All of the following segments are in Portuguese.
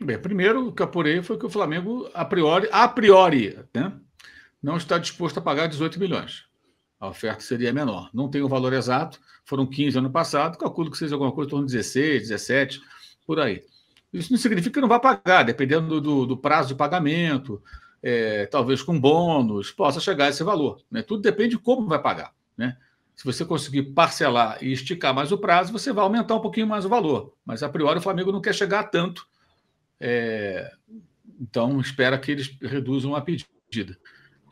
Bem, primeiro o que apurei foi que o Flamengo, a priori, a priori, né, não está disposto a pagar 18 milhões. A oferta seria menor. Não tem o valor exato, foram 15 ano passado, calculo que seja alguma coisa em torno de 16, 17, por aí. Isso não significa que não vai pagar, dependendo do, do prazo de pagamento, é, talvez com bônus, possa chegar a esse valor. Né? Tudo depende de como vai pagar. Né? Se você conseguir parcelar e esticar mais o prazo, você vai aumentar um pouquinho mais o valor. Mas, a priori, o Flamengo não quer chegar a tanto. É... Então, espera que eles reduzam a pedida.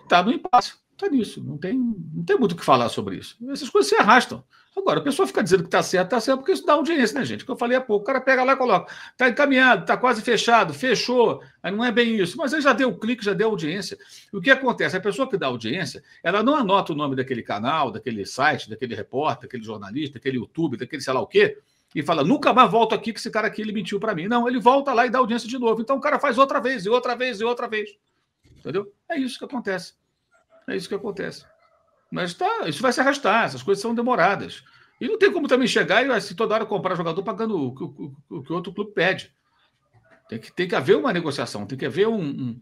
Está no impasse. Está nisso. Não tem, não tem muito o que falar sobre isso. Essas coisas se arrastam. Agora, a pessoa fica dizendo que está certo, está certo, porque isso dá audiência, né, gente? Que eu falei há pouco. O cara pega lá e coloca. Está encaminhado, está quase fechado, fechou. Aí não é bem isso. Mas aí já deu o clique, já deu audiência. O que acontece? A pessoa que dá audiência, ela não anota o nome daquele canal, daquele site, daquele repórter, daquele jornalista, daquele YouTube, daquele sei lá o quê, e fala, nunca mais volto aqui que esse cara aqui ele mentiu para mim. Não, ele volta lá e dá audiência de novo. Então o cara faz outra vez, e outra vez, e outra vez. Entendeu? É isso que acontece. É isso que acontece. Mas tá, isso vai se arrastar, essas coisas são demoradas. E não tem como também chegar e assim, toda hora comprar jogador pagando o que o, o, o, outro clube pede. Tem que, tem que haver uma negociação, tem que haver um, um,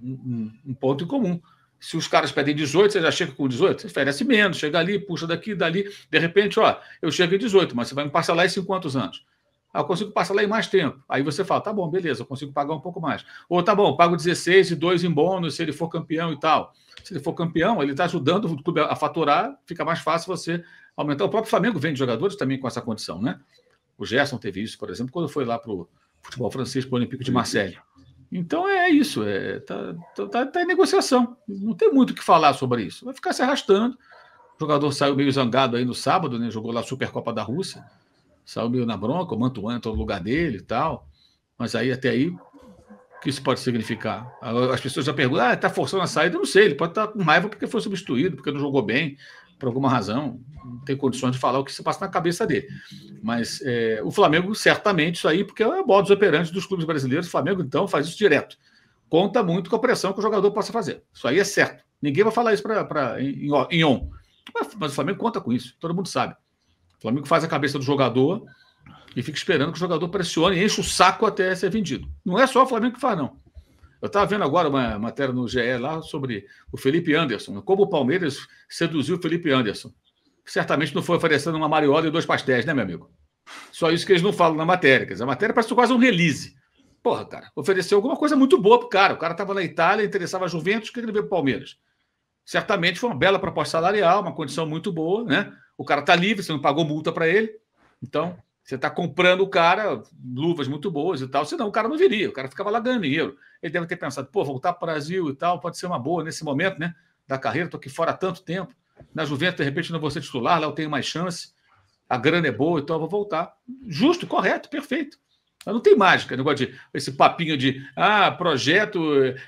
um, um ponto em comum. Se os caras pedem 18, você já chega com 18, você oferece menos, chega ali, puxa daqui, dali. De repente, ó, eu chego em 18, mas você vai me parcelar em quantos anos? Ah, eu consigo parcelar em mais tempo. Aí você fala, tá bom, beleza, eu consigo pagar um pouco mais. Ou tá bom, pago 16 e 2 em bônus se ele for campeão e tal. Se ele for campeão, ele está ajudando o clube a faturar, fica mais fácil você aumentar. O próprio Flamengo vende jogadores também com essa condição, né? O Gerson teve isso, por exemplo, quando foi lá para o futebol francês, para o Olympique de Marseille. Então é isso, é, tá, tá, tá, tá, em negociação. Não tem muito o que falar sobre isso. Vai ficar se arrastando. O jogador saiu meio zangado aí no sábado, né? Jogou lá a Supercopa da Rússia. Saiu meio na bronca, o Mantuan entrou no lugar dele e tal. Mas aí até aí que isso pode significar? As pessoas já perguntam, ah, está forçando a saída? Eu não sei, ele pode estar tá com raiva porque foi substituído, porque não jogou bem, por alguma razão. Não tem condições de falar o que se passa na cabeça dele. Mas é, o Flamengo, certamente, isso aí, porque é o modo operante dos clubes brasileiros. O Flamengo, então, faz isso direto. Conta muito com a pressão que o jogador possa fazer. Isso aí é certo. Ninguém vai falar isso pra, pra, em, em on. Mas, mas o Flamengo conta com isso, todo mundo sabe. O Flamengo faz a cabeça do jogador e fica esperando que o jogador pressione e enche o saco até ser vendido. Não é só o Flamengo que faz, não. Eu estava vendo agora uma matéria no GE lá sobre o Felipe Anderson, como o Palmeiras seduziu o Felipe Anderson. Certamente não foi oferecendo uma mariola e dois pastéis, né, meu amigo? Só isso que eles não falam na matéria. Quer dizer, a matéria parece quase um release. Porra, cara, ofereceu alguma coisa muito boa pro cara. O cara estava na Itália, interessava a Juventus, o que ele veio pro Palmeiras? Certamente foi uma bela proposta salarial, uma condição muito boa, né? O cara está livre, você não pagou multa para ele. Então, você está comprando o cara, luvas muito boas e tal, senão o cara não viria, o cara ficava lá ganhando dinheiro. Ele deve ter pensado, pô, voltar para o Brasil e tal, pode ser uma boa nesse momento, né? Da carreira, estou aqui fora há tanto tempo. Na Juventus, de repente, não vou ser titular, lá eu tenho mais chance, a grana é boa, então eu vou voltar. Justo, correto, perfeito. Não tem mágica, negócio de esse papinho de ah, projeto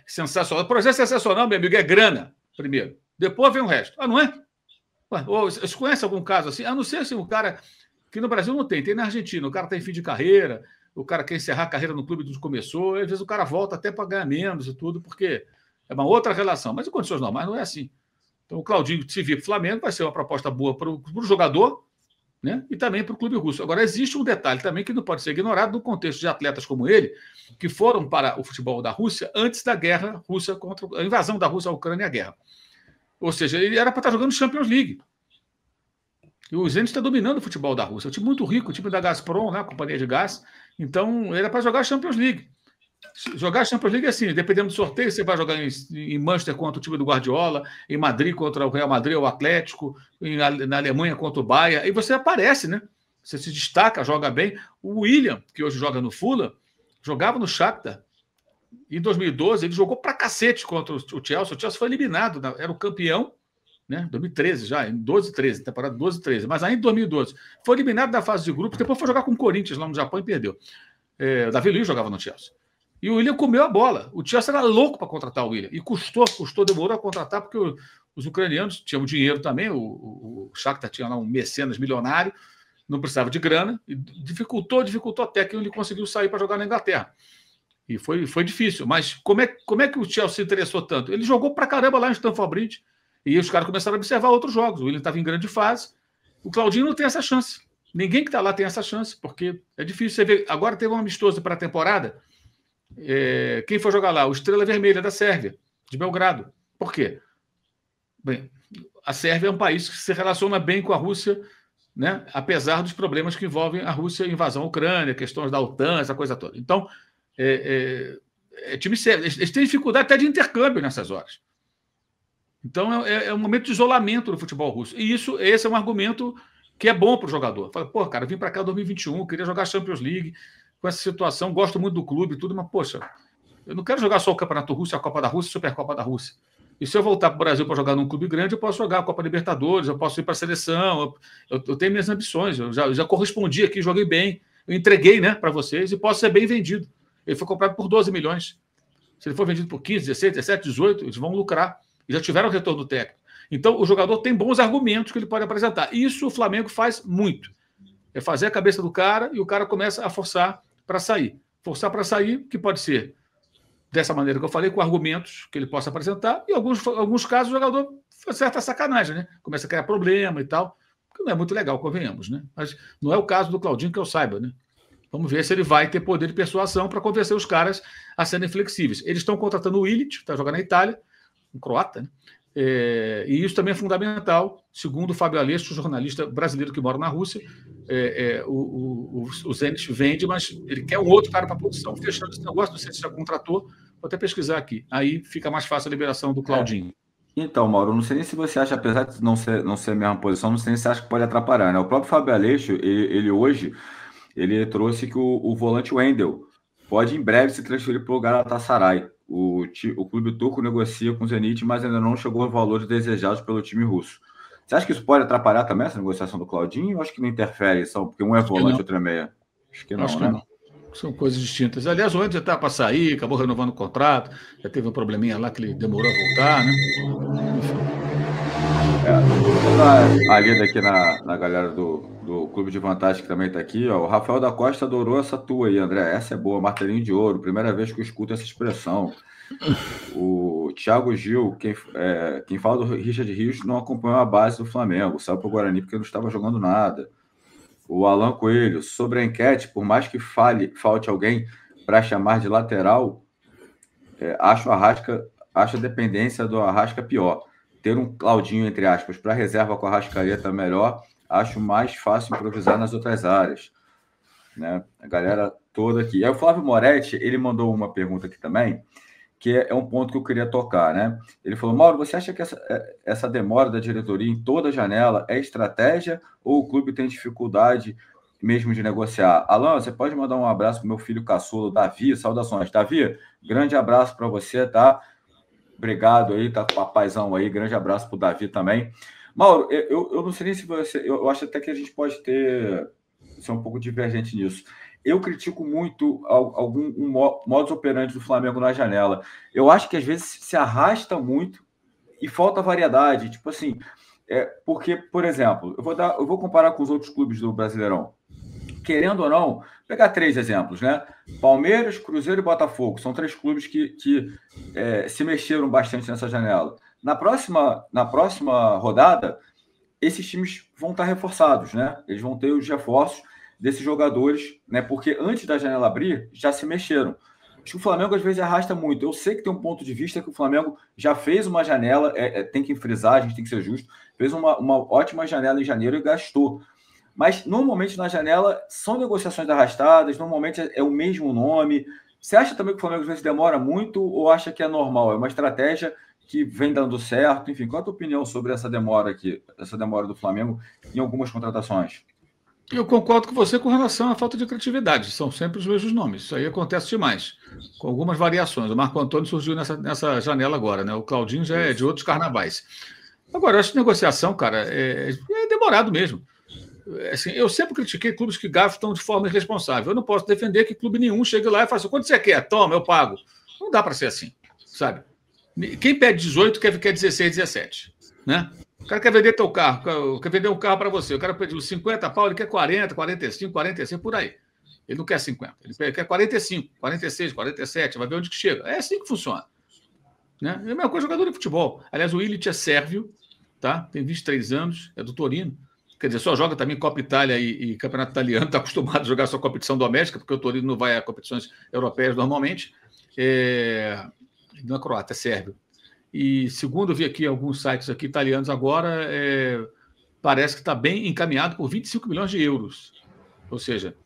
sensacional. Projeto sensacional, meu amigo, é grana, primeiro. Depois vem o resto. Ah, não é? Ué, você conhece algum caso assim? A não ser assim, o cara que no Brasil não tem, tem na Argentina. O cara está em fim de carreira, o cara quer encerrar a carreira no clube onde começou, às vezes o cara volta até para ganhar menos e tudo, porque é uma outra relação. Mas em condições normais não é assim. Então o Claudinho, se vir para o Flamengo, vai ser uma proposta boa para o jogador né? e também para o clube russo. Agora, existe um detalhe também que não pode ser ignorado no contexto de atletas como ele, que foram para o futebol da Rússia antes da guerra russa contra a invasão da Rússia à Ucrânia e a guerra. Ou seja, ele era para estar jogando Champions League. E o Zenit está dominando o futebol da Rússia. É um time muito rico, o time da Gazprom, né, a companhia de gás. Então, era para jogar a Champions League. Jogar a Champions League é assim, dependendo do sorteio, você vai jogar em, Manchester contra o time do Guardiola, em Madrid contra o Real Madrid o Atlético, em, na Alemanha contra o Bahia, e você aparece, né? Você se destaca, joga bem. O William, que hoje joga no Fula, jogava no Shakhtar. Em 2012, ele jogou pra cacete contra o Chelsea. O Chelsea foi eliminado, era o campeão né? 2013 já, em 12, 13, temporada 12, 13, mas ainda em 2012. Foi eliminado da fase de grupos, depois foi jogar com o Corinthians lá no Japão e perdeu. É, Davi Luiz jogava no Chelsea. E o William comeu a bola. O Chelsea era louco para contratar o William. E custou, custou, demorou a contratar, porque o, os ucranianos tinham dinheiro também. O, o, o Shakhtar tinha lá um mecenas milionário, não precisava de grana. E dificultou, dificultou até que ele conseguiu sair para jogar na Inglaterra. E foi, foi difícil. Mas como é, como é que o Chelsea se interessou tanto? Ele jogou para caramba lá em Stamford Bridge e os caras começaram a observar outros jogos. O William estava em grande fase. O Claudinho não tem essa chance. Ninguém que está lá tem essa chance, porque é difícil. Você ver, agora teve um amistoso para a temporada É, quem foi jogar lá? O Estrela Vermelha da Sérvia, de Belgrado. Por quê? Bem, a Sérvia é um país que se relaciona bem com a Rússia, né? apesar dos problemas que envolvem a Rússia, invasão à Ucrânia, questões da OTAN, essa coisa toda. Então, é, é, é time. Eles, eles têm dificuldade até de intercâmbio nessas horas. Então, é, é, um momento de isolamento do futebol russo. E isso, esse é um argumento que é bom para o jogador. Fala, pô, cara, vim para cá em 2021, queria jogar Champions League com essa situação, gosto muito do clube tudo, mas, poxa, eu não quero jogar só o Campeonato Russo, a Copa da Rússia, a Supercopa da Rússia. E se eu voltar para o Brasil para jogar num clube grande, eu posso jogar a Copa Libertadores, eu posso ir para a seleção, eu, eu, tenho minhas ambições, eu já, eu já correspondi aqui, joguei bem, eu entreguei né, para vocês e posso ser bem vendido. Ele foi comprado por 12 milhões. Se ele for vendido por 15, 16, 17, 18, eles vão lucrar. Já tiveram retorno técnico. Então, o jogador tem bons argumentos que ele pode apresentar. Isso o Flamengo faz muito. É fazer a cabeça do cara e o cara começa a forçar para sair. Forçar para sair, que pode ser dessa maneira que eu falei, com argumentos que ele possa apresentar, e em alguns, alguns casos o jogador faz certa sacanagem, né? Começa a criar problema e tal, que não é muito legal, convenhamos, né? Mas não é o caso do Claudinho que eu saiba, né? Vamos ver se ele vai ter poder de persuasão para convencer os caras a serem flexíveis. Eles estão contratando o que está jogando na Itália, um croata, né? É, e isso também é fundamental, segundo o Fábio Aleixo, jornalista brasileiro que mora na Rússia. É, é, o, o, o Zenit vende, mas ele quer um outro cara para a posição, fechando esse negócio, não sei se já contratou, vou até pesquisar aqui. Aí fica mais fácil a liberação do Claudinho. É. Então, Mauro, não sei nem se você acha, apesar de não ser, não ser a mesma posição, não sei nem se você acha que pode atrapalhar. Né? O próprio Fábio Aleixo, ele, ele hoje, ele trouxe que o, o volante Wendel pode em breve se transferir para o Galatasaray. O, clube turco negocia com o Zenit, mas ainda não chegou aos valores desejados pelo time russo. Você acha que isso pode atrapalhar também essa negociação do Claudinho? Eu acho que não interfere, só porque um é volante e outro é meia. Acho que não, acho né? Que não. São coisas distintas. Aliás, o Antes já está para sair, acabou renovando o contrato, já teve um probleminha lá que ele demorou a voltar, né? É, a lida aqui na, na galera do, do Clube de Vantagem que também está aqui, ó, o Rafael da Costa adorou essa tua aí, André. Essa é boa, martelinho de ouro, primeira vez que eu escuto essa expressão. O Thiago Gil, quem, é, quem fala do Richard Rios, não acompanhou a base do Flamengo, saiu para o Guarani porque não estava jogando nada. O Alan Coelho, sobre a enquete, por mais que fale, falte alguém para chamar de lateral, é, acho Arrasca, acho a dependência do Arrasca pior. Ter um Claudinho, entre aspas, para reserva com a Arrascaeta melhor acho mais fácil improvisar nas outras áreas. Né? A galera toda aqui. Aí o Flávio Moretti, ele mandou uma pergunta aqui também, que é, é um ponto que eu queria tocar, né? Ele falou, Mauro, você acha que essa, é, essa demora da diretoria em toda janela é estratégia ou o clube tem dificuldade mesmo de negociar? Alan, você pode mandar um abraço para meu filho caçulo, Davi, saudações. Davi, grande abraço para você, tá? Obrigado aí, tá com papaizão aí, grande abraço para o Davi também. Mauro, eu, eu não sei nem se você. Eu acho até que a gente pode ter. ser um pouco divergente nisso. Eu critico muito algum um modus operandi do Flamengo na janela. Eu acho que às vezes se arrasta muito e falta variedade. Tipo assim, é, porque, por exemplo, eu vou, dar, eu vou comparar com os outros clubes do Brasileirão. Querendo ou não, pegar três exemplos, né? Palmeiras, Cruzeiro e Botafogo. São três clubes que, que é, se mexeram bastante nessa janela. Na próxima, na próxima rodada, esses times vão estar reforçados, né? Eles vão ter os reforços desses jogadores, né? Porque antes da janela abrir, já se mexeram. Acho que o Flamengo às vezes arrasta muito. Eu sei que tem um ponto de vista que o Flamengo já fez uma janela, é, é, tem que frisar, a gente tem que ser justo, fez uma, uma ótima janela em janeiro e gastou. Mas normalmente na janela são negociações arrastadas, normalmente é, é o mesmo nome. Você acha também que o Flamengo às vezes demora muito ou acha que é normal? É uma estratégia que vem dando certo. Enfim, qual a tua opinião sobre essa demora aqui, essa demora do Flamengo em algumas contratações? Eu concordo com você com relação à falta de criatividade. São sempre os mesmos nomes. Isso aí acontece demais, com algumas variações. O Marco Antônio surgiu nessa, nessa janela agora, né? O Claudinho já é de outros carnavais. Agora, eu acho que negociação, cara, é, é demorado mesmo. Assim, eu sempre critiquei clubes que gastam de forma irresponsável. Eu não posso defender que clube nenhum chegue lá e faça: quanto você quer? Toma, eu pago. Não dá para ser assim, sabe? Quem pede 18 quer, quer 16, 17. Né? O cara quer vender teu carro, quer vender um carro para você. O cara pediu 50 pau, ele quer 40, 45, 45, por aí. Ele não quer 50, ele quer 45, 46, 47, vai ver onde que chega. É assim que funciona. Né? É a mesma coisa jogador de futebol. Aliás, o Illich é sérvio, tá? tem 23 anos, é do Torino. quer dizer, só joga também Copa Itália e, e Campeonato Italiano, está acostumado a jogar só competição doméstica, porque o Torino não vai a competições europeias normalmente. É, não é croata, é sérvio. E segundo eu vi aqui alguns sites aqui italianos agora, é, parece que está bem encaminhado por 25 milhões de euros. Ou seja,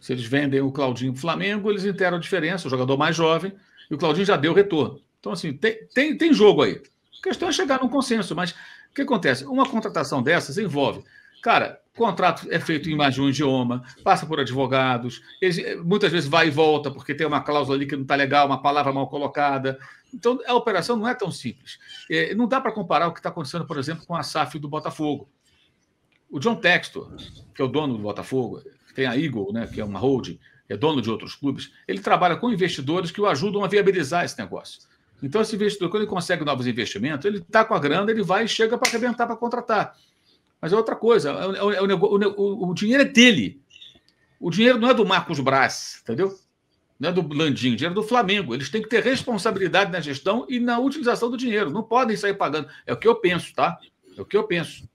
se eles vendem o Claudinho para o Flamengo, eles interam a diferença, o jogador mais jovem, e o Claudinho já deu retorno. Então, assim, tem, tem, tem jogo aí. A questão é chegar num consenso, mas o que acontece? Uma contratação dessas envolve. Cara, contrato é feito em mais de um idioma, passa por advogados, eles, muitas vezes vai e volta, porque tem uma cláusula ali que não está legal, uma palavra mal colocada. Então, a operação não é tão simples. É, não dá para comparar o que está acontecendo, por exemplo, com a SAF do Botafogo. O John Textor, que é o dono do Botafogo, tem a Eagle, né, que é uma holding, é dono de outros clubes, ele trabalha com investidores que o ajudam a viabilizar esse negócio. Então, esse investidor, quando ele consegue novos investimentos, ele está com a grana, ele vai e chega para arrebentar para contratar. Mas é outra coisa, é, é, é o, o, dinheiro é dele. O dinheiro não é do Marcos Braz, entendeu? Não é do Landim, dinheiro é do Flamengo. Eles têm que ter responsabilidade na gestão e na utilização do dinheiro. Não podem sair pagando. É o que eu penso, tá? É o que eu penso.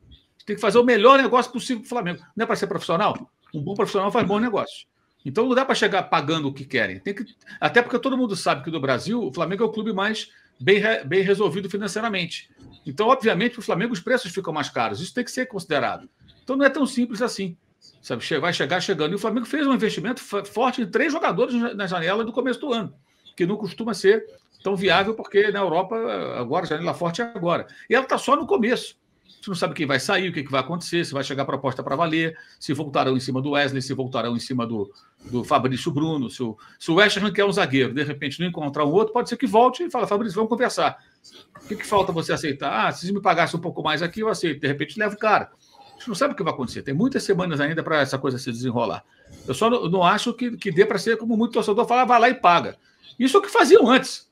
Tem que fazer o melhor negócio possível para o Flamengo. Não é para ser profissional? Um bom profissional faz bom negócio. Então não dá para chegar pagando o que querem. Tem que... Até porque todo mundo sabe que no Brasil o Flamengo é o clube mais bem, bem resolvido financeiramente. Então, obviamente, para o Flamengo os preços ficam mais caros. Isso tem que ser considerado. Então não é tão simples assim. Sabe, vai chegar chegando. E o Flamengo fez um investimento forte em três jogadores na janela do começo do ano, que não costuma ser tão viável, porque na Europa, agora, a janela forte é agora. E ela está só no começo. Você não sabe quem vai sair, o que, que vai acontecer, se vai chegar proposta para valer, se voltarão em cima do Wesley, se voltarão em cima do, do Fabrício Bruno. Se o, se o West Ham quer um zagueiro, de repente não encontrar um outro, pode ser que volte e fala, Fabrício, vamos conversar. O que, que falta você aceitar? Ah, se me pagasse um pouco mais aqui, eu aceito. De repente leva o cara. Você não sabe o que vai acontecer. Tem muitas semanas ainda para essa coisa se desenrolar. Eu só não, não acho que, que dê para ser como muito torcedor falar, vai lá e paga. Isso é o que faziam antes.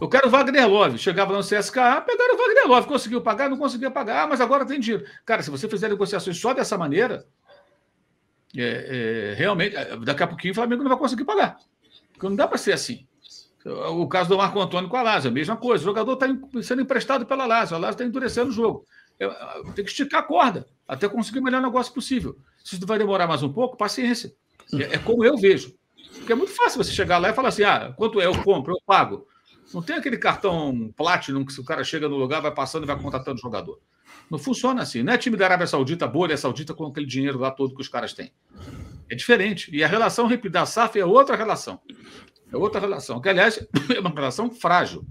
Eu quero Wagner Love. Chegava no CSKA, pegaram o Wagner Love. Conseguiu pagar? Não conseguia pagar. Ah, mas agora tem dinheiro. Cara, se você fizer negociações só dessa maneira, é, é, realmente, é, daqui a pouquinho o Flamengo não vai conseguir pagar. Porque não dá para ser assim. O caso do Marco Antônio com a Lazio, a mesma coisa. O jogador está sendo emprestado pela Lazio. A Lazio está endurecendo o jogo. Tem que esticar a corda até conseguir o melhor negócio possível. Se isso vai demorar mais um pouco, paciência. É, é como eu vejo. Porque é muito fácil você chegar lá e falar assim: ah, quanto é? Eu compro, eu pago. Não tem aquele cartão Platinum que se o cara chega no lugar, vai passando e vai contratando jogador. Não funciona assim. Não é time da Arábia Saudita, bolha Saudita, com aquele dinheiro lá todo que os caras têm. É diferente. E a relação da SAF é outra relação. É outra relação. Que, aliás, é uma relação frágil.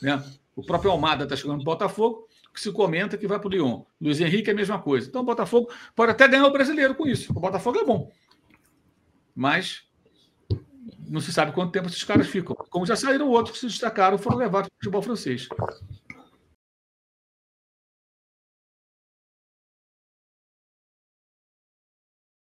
Né? O próprio Almada está chegando no Botafogo, que se comenta que vai para o Lyon. Luiz Henrique é a mesma coisa. Então o Botafogo pode até ganhar o brasileiro com isso. O Botafogo é bom. Mas não se sabe quanto tempo esses caras ficam. Como já saíram outros que se destacaram, foram levados para o futebol francês.